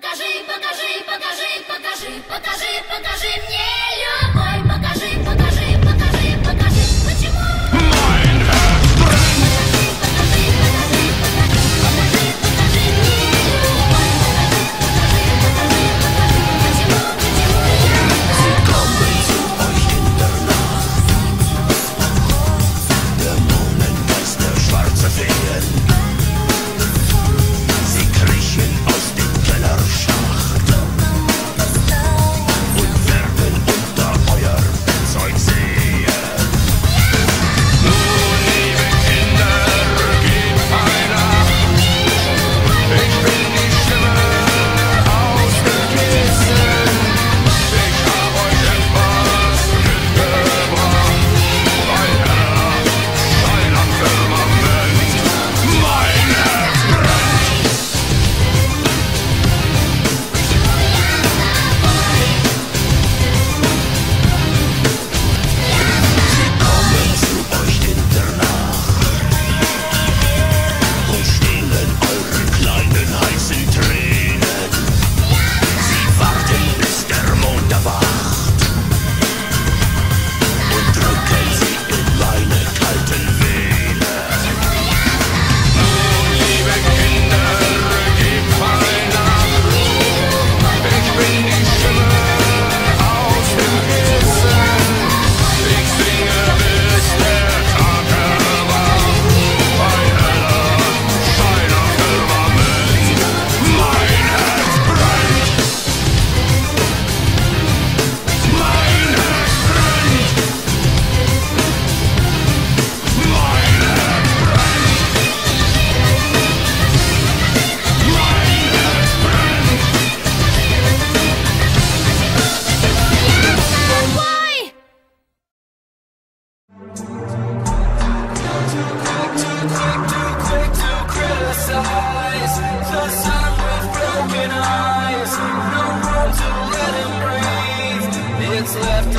Покажи, покажи, покажи, покажи, покажи, покажи мне! quick, too quick to criticize The with broken eyes No room to let him breathe It's left